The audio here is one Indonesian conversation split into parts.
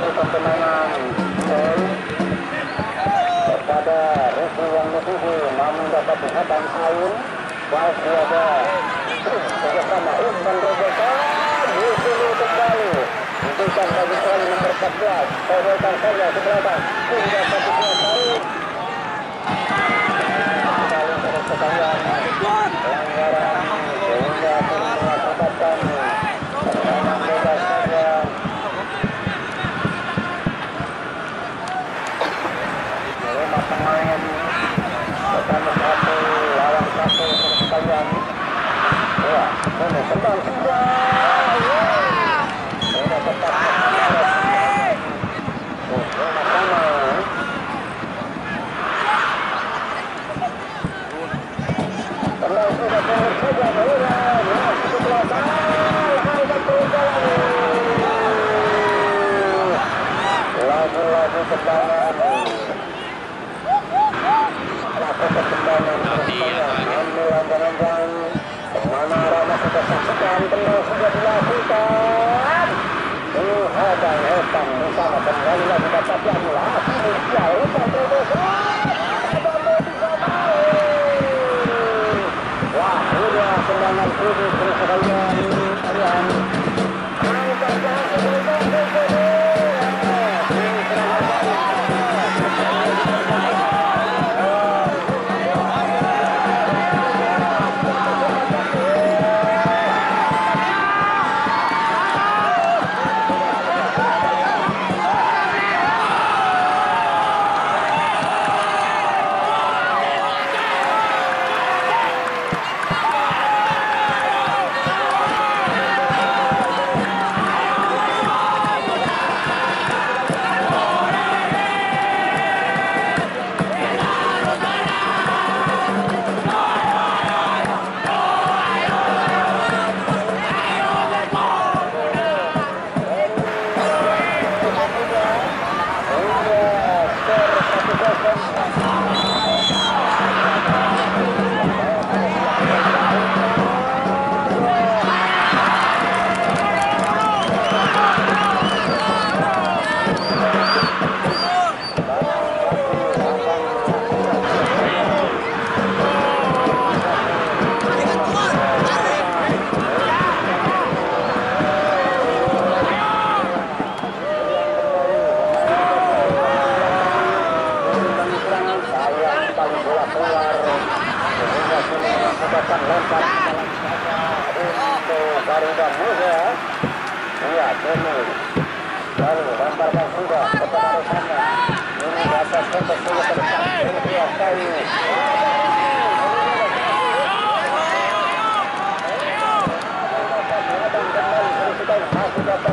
melakukan tendangan gol kepada Rufu yang Nutuhu namun dapat dihantam Aun masih ada bersama Usman Robokan di sini kembali Hentikan bagi sekali nomor 14 Tobolkan saja ke belakang hingga satu belas Aun kembali terus ketahuan pelanggaran sehingga tendangan tengahnya pertama satu lawan satu pertanyaan. Ya ini tendang sudah Nabi atau angin saksikan tenang sudah ya, dilakukan ini hadang hitam bersama ya. kembali lagi dapat yang Gracias.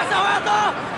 ¡Atrás, abajo!